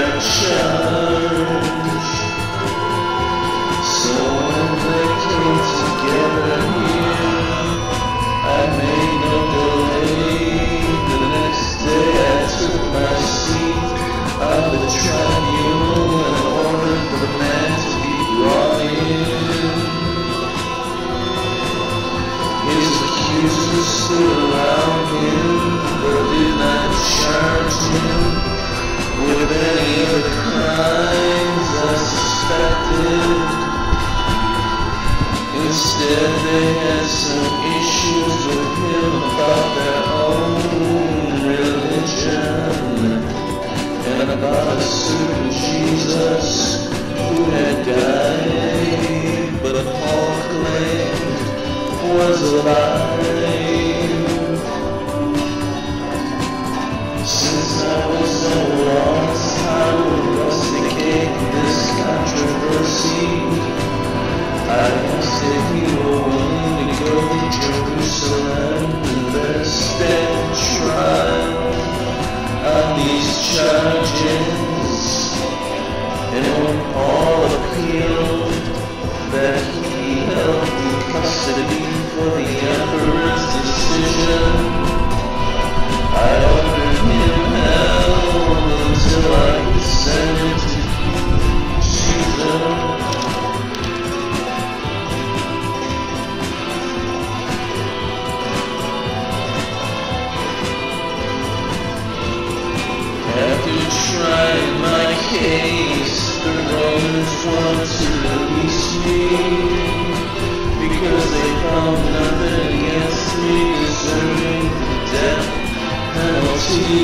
and shine. Instead, they had some issues with him about their own religion and about a certain Jesus who had died, but Paul claimed was alive. been on these charges and case, the rains want to release me because they found nothing against me deserving the death penalty.